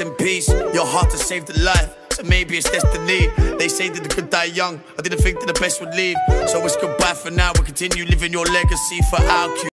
in peace. Your heart to save the life, so maybe it's destiny. They say that the good die young. I didn't think that the best would leave. So it's goodbye for now. We'll continue living your legacy for our